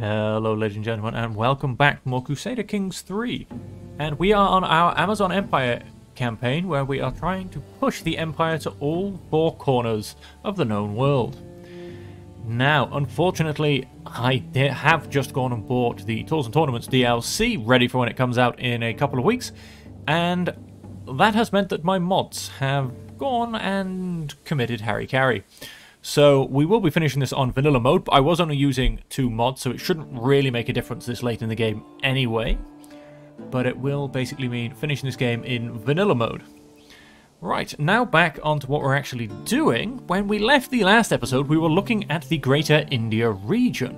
Hello, ladies and gentlemen, and welcome back to more Crusader Kings 3. And we are on our Amazon Empire campaign where we are trying to push the Empire to all four corners of the known world. Now, unfortunately, I have just gone and bought the Tours and Tournaments DLC ready for when it comes out in a couple of weeks, and that has meant that my mods have gone and committed Harry Carry. So we will be finishing this on vanilla mode, but I was only using two mods, so it shouldn't really make a difference this late in the game anyway. But it will basically mean finishing this game in vanilla mode. Right, now back onto what we're actually doing. When we left the last episode, we were looking at the Greater India region.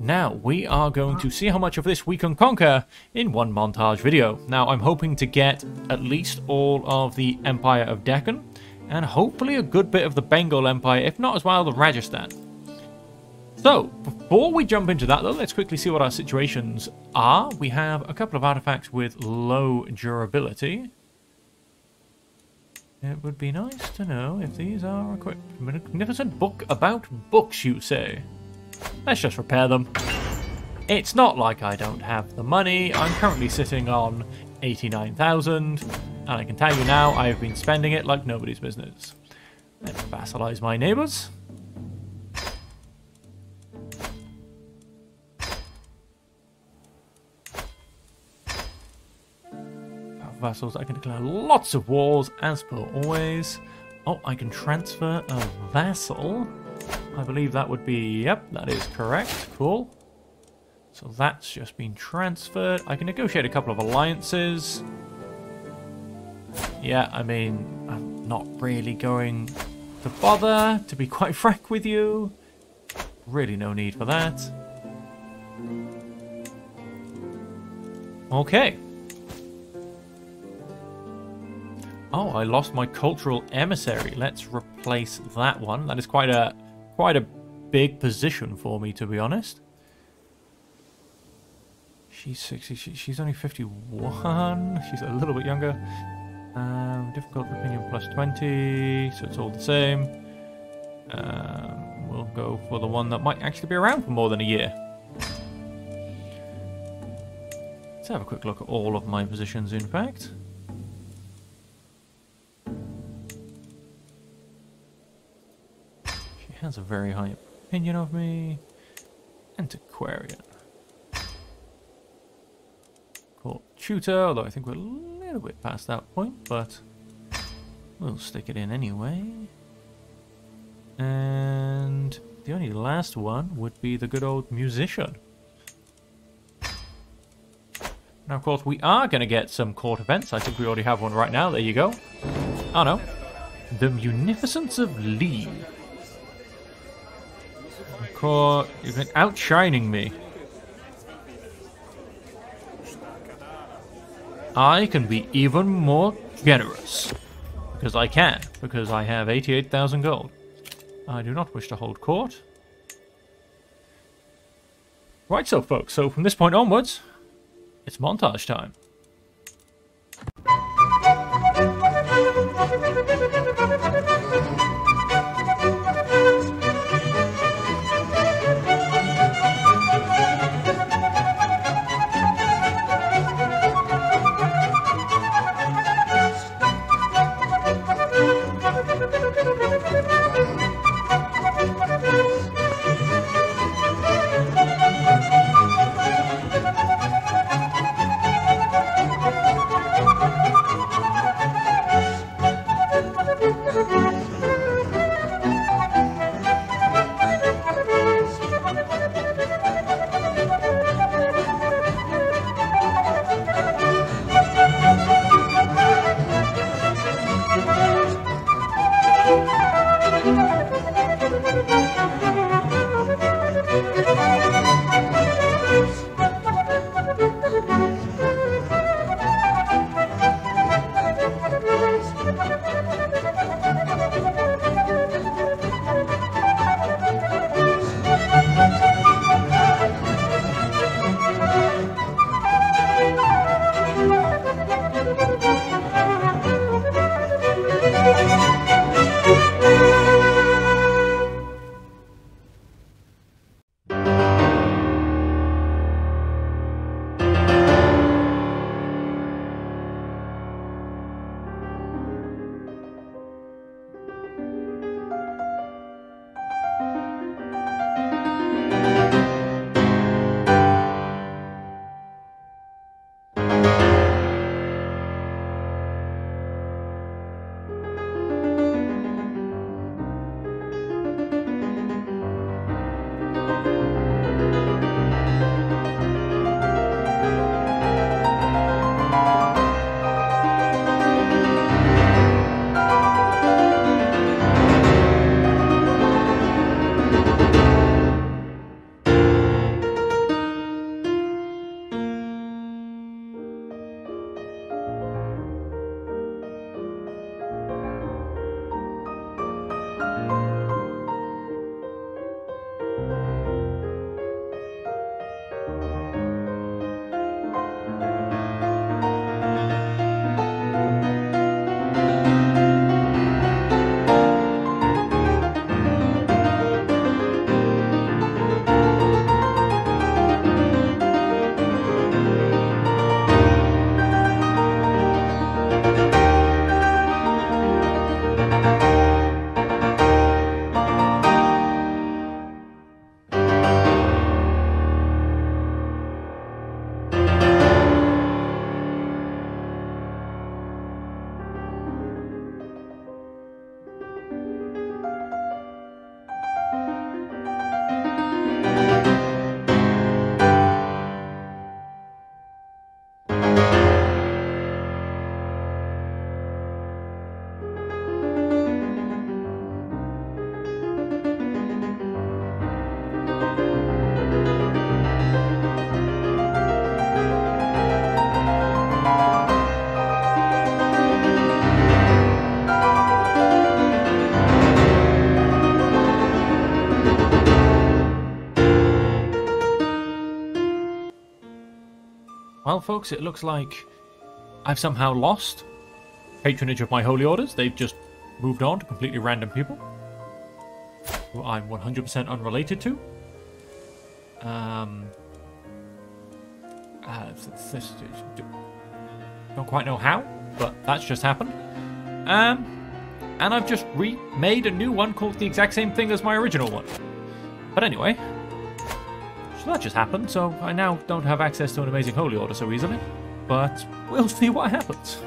Now, we are going to see how much of this we can conquer in one montage video. Now, I'm hoping to get at least all of the Empire of Deccan, and hopefully a good bit of the Bengal Empire, if not as well the Rajasthan. So, before we jump into that though, let's quickly see what our situations are. We have a couple of artifacts with low durability. It would be nice to know if these are equipped. Magnificent book about books, you say? Let's just repair them. It's not like I don't have the money. I'm currently sitting on 89,000. And I can tell you now, I have been spending it like nobody's business. Let's vassalize my neighbors. vassals, I can declare lots of wars as per always. Oh, I can transfer a vassal. I believe that would be, yep, that is correct. Cool. So that's just been transferred. I can negotiate a couple of alliances. Yeah, I mean, I'm not really going to bother, to be quite frank with you. Really no need for that. Okay. Oh, I lost my cultural emissary. Let's replace that one. That is quite a quite a big position for me, to be honest. She's 60. She, she's only 51. She's a little bit younger. Um, difficult opinion plus 20, so it's all the same. Um, we'll go for the one that might actually be around for more than a year. Let's have a quick look at all of my positions, in fact. She has a very high opinion of me. Antiquarian. Court tutor, although I think we're a little bit past that point, but we'll stick it in anyway. And the only last one would be the good old musician. Now, of course, we are going to get some court events. I think we already have one right now. There you go. Oh, no. The Munificence of Lee. Court, been outshining me. I can be even more generous. Because I can, because I have 88,000 gold. I do not wish to hold court. Right so, folks, so from this point onwards, it's montage time. Well, folks, it looks like I've somehow lost patronage of my holy orders. They've just moved on to completely random people who I'm 100% unrelated to. Um, uh, don't quite know how, but that's just happened. Um, and I've just remade a new one called the exact same thing as my original one. But anyway, so that just happened, so I now don't have access to an amazing holy order so easily. But we'll see what happens.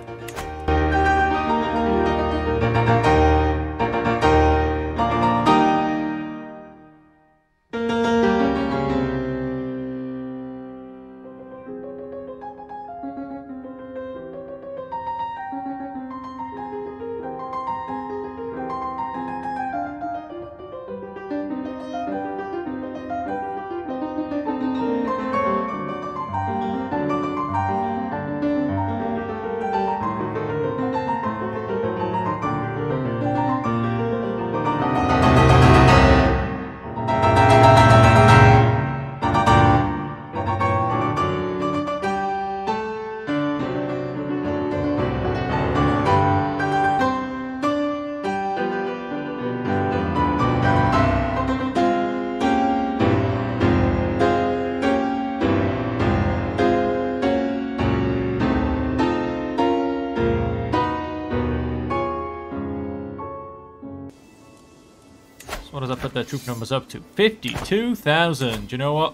Troop numbers up to? 52,000. You know what?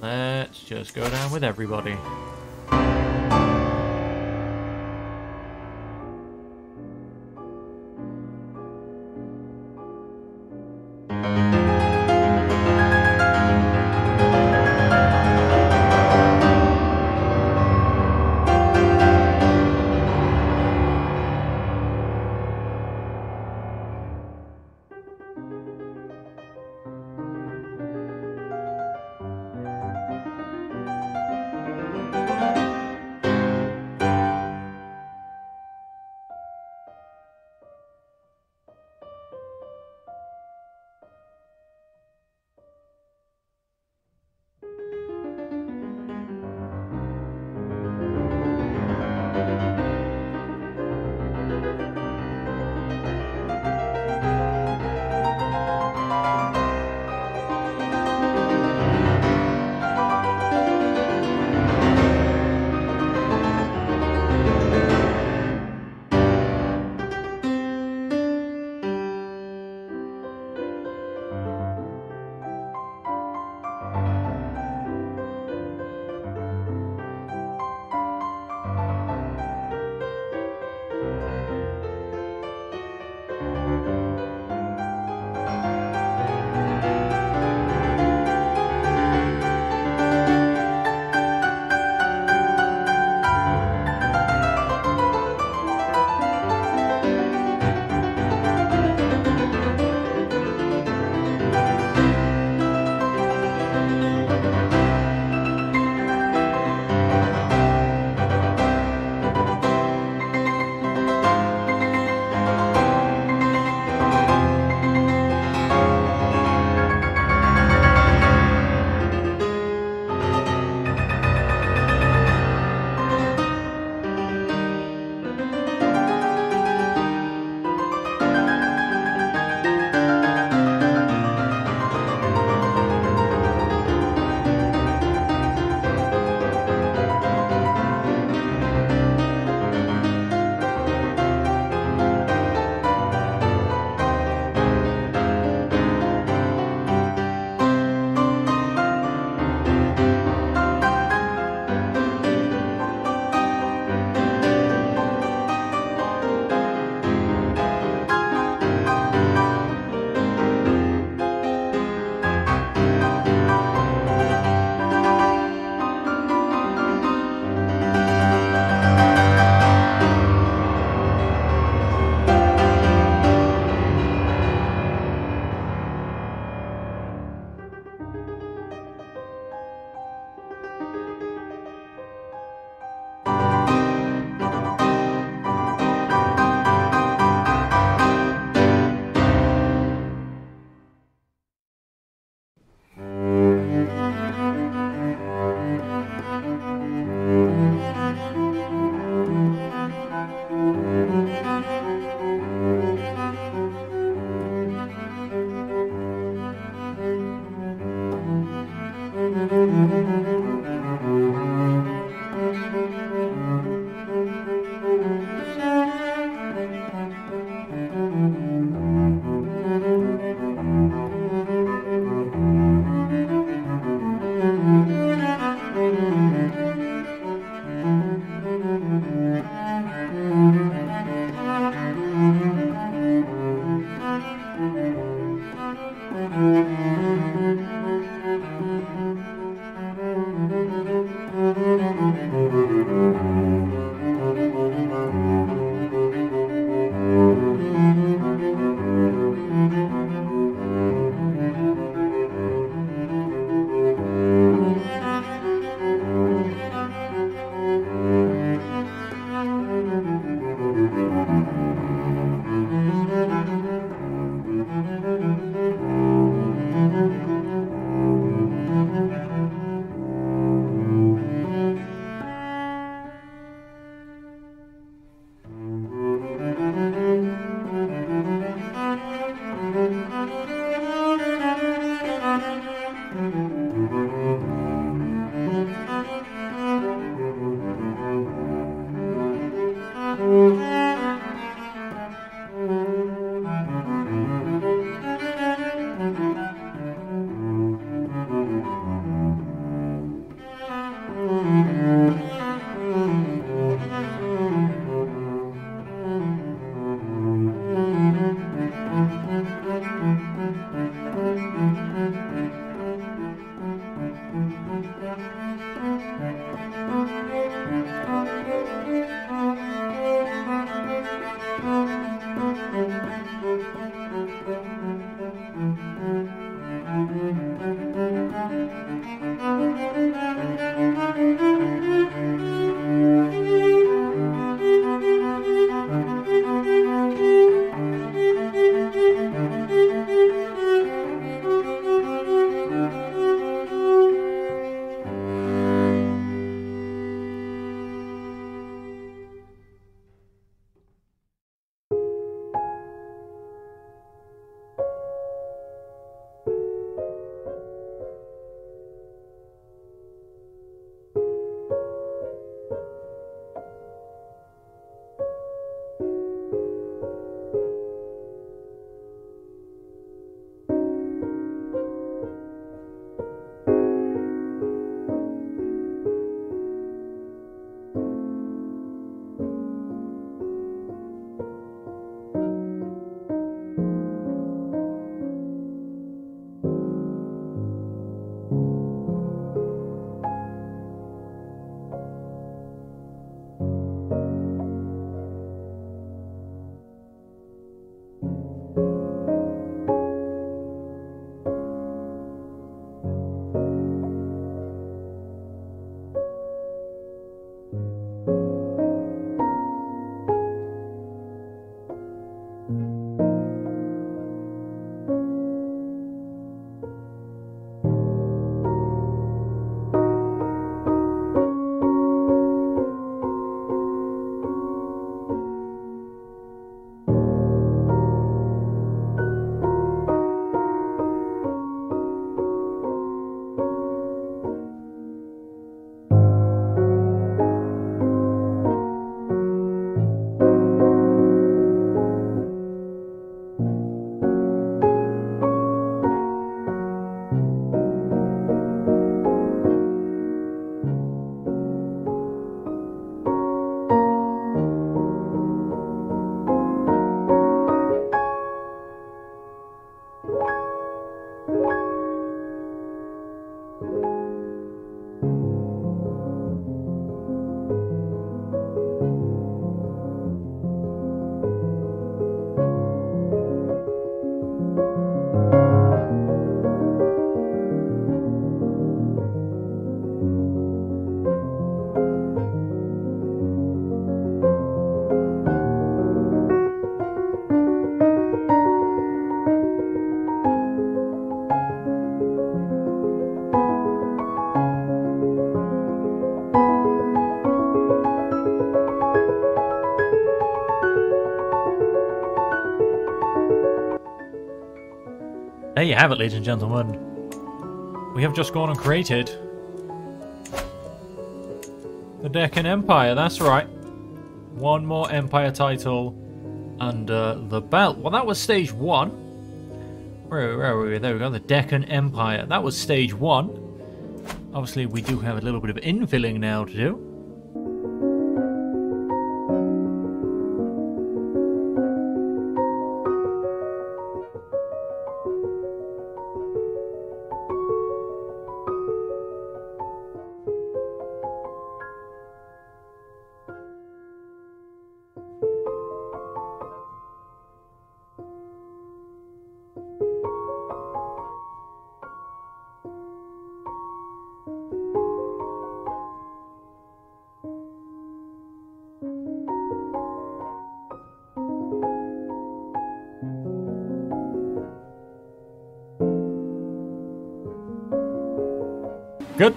Let's just go down with everybody. You have it, ladies and gentlemen. We have just gone and created the Deccan Empire, that's right. One more Empire title under the belt. Well, that was stage one. Where, where are we? There we go, the Deccan Empire. That was stage one. Obviously, we do have a little bit of infilling now to do.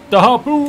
The harpoons!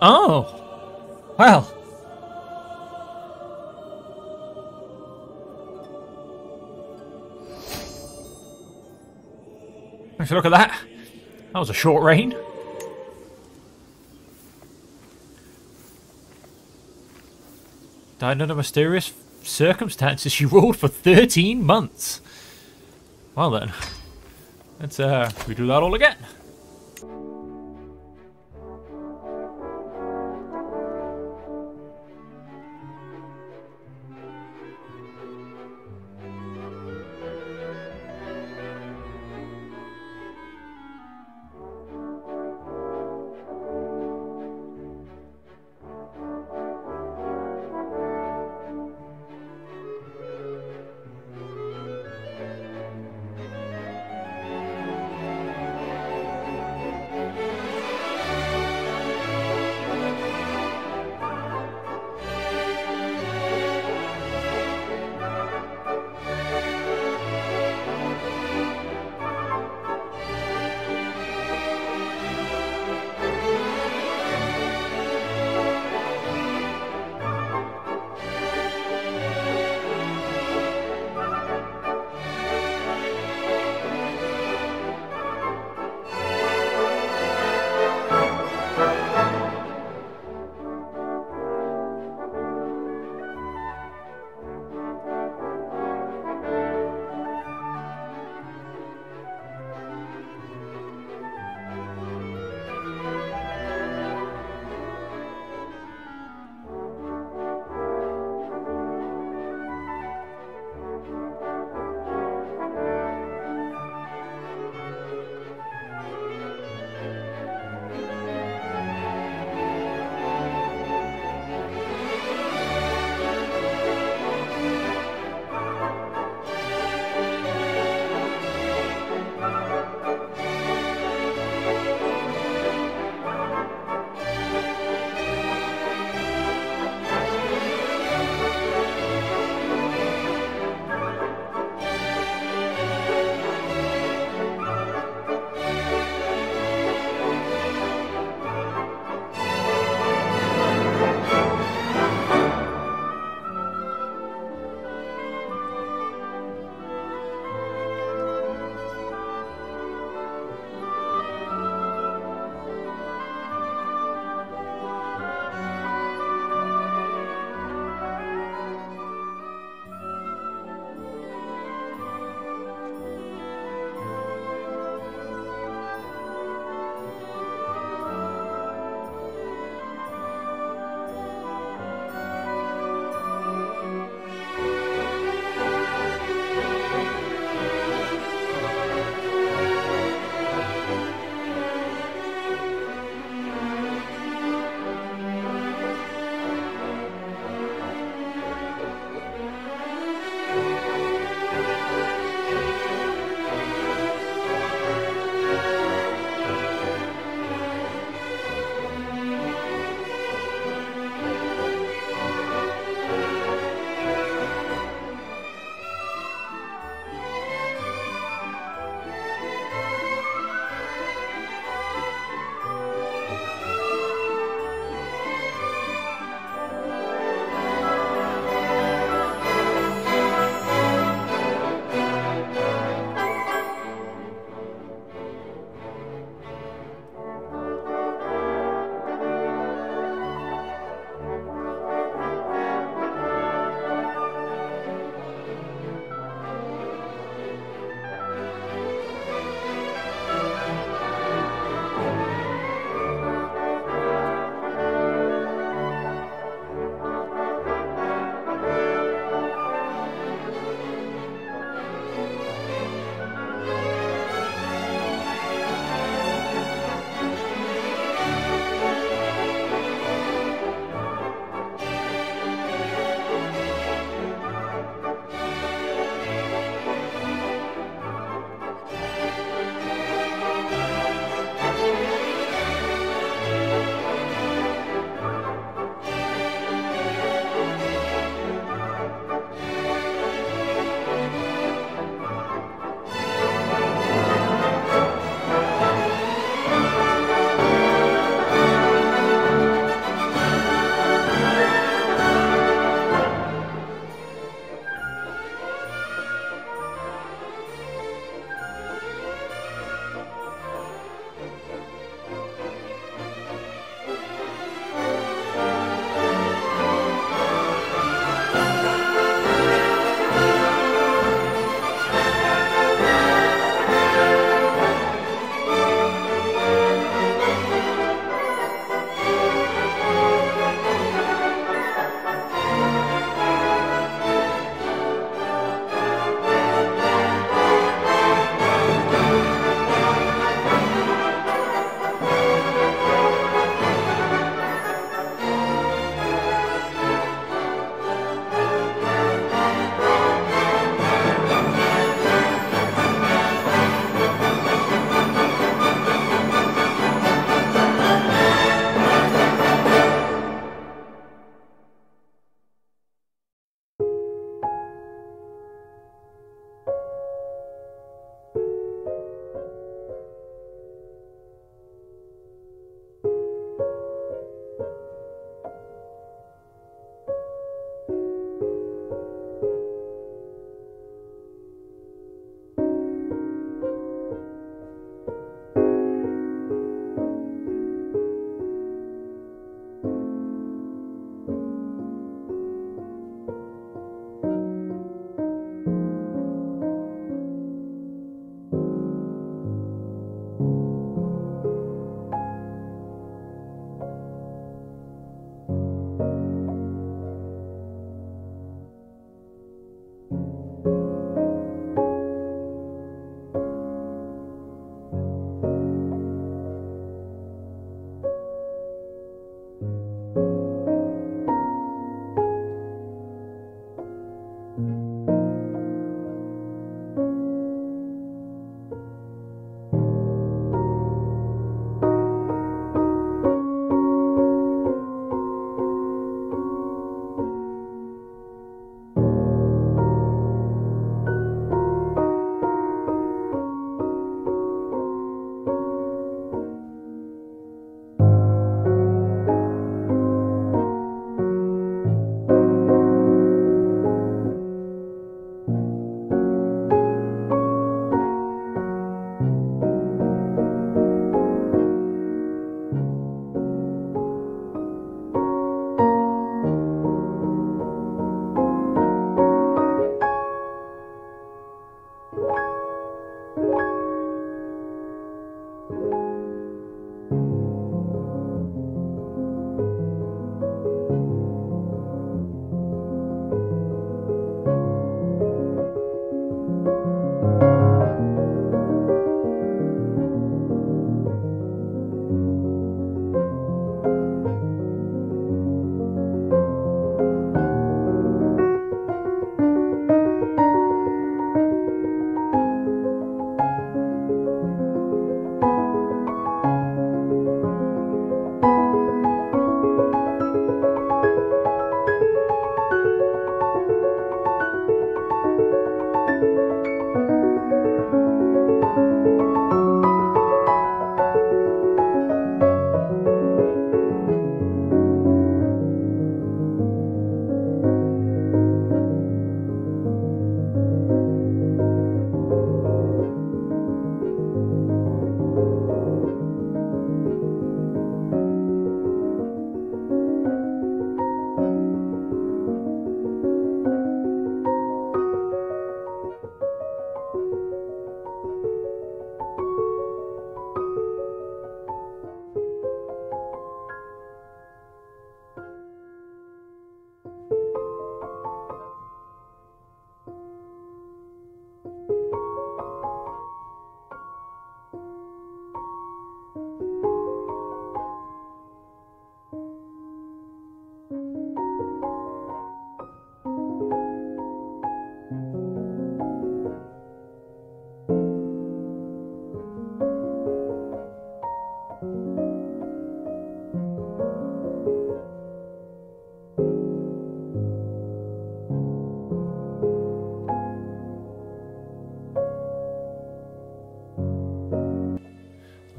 Oh! Well. Let's look at that. That was a short reign. Died under mysterious circumstances. She ruled for 13 months. Well then, let's uh, redo that all again.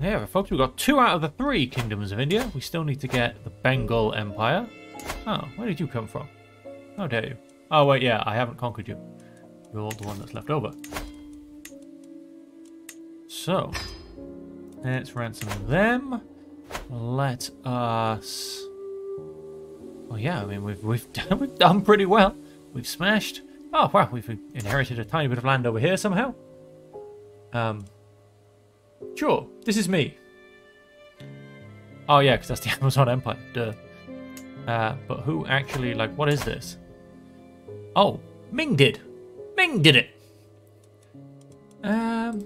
Yeah, folks, we've got two out of the three kingdoms of India. We still need to get the Bengal Empire. Oh, where did you come from? How dare you? Oh, wait, yeah, I haven't conquered you. You're the one that's left over. So, let's ransom them. Let us... Well, yeah, I mean, we've, we've, done, we've done pretty well. We've smashed... Oh, wow, we've inherited a tiny bit of land over here somehow. Um, Sure, this is me. Oh yeah, because that's the Amazon Empire. Duh. Uh, but who actually, like, what is this? Oh, Ming did. Ming did it. Um,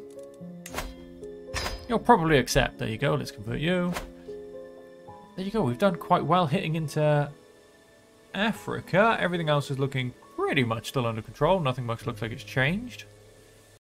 you'll probably accept. There you go. Let's convert you. There you go. We've done quite well hitting into Africa. Everything else is looking pretty much still under control. Nothing much looks like it's changed.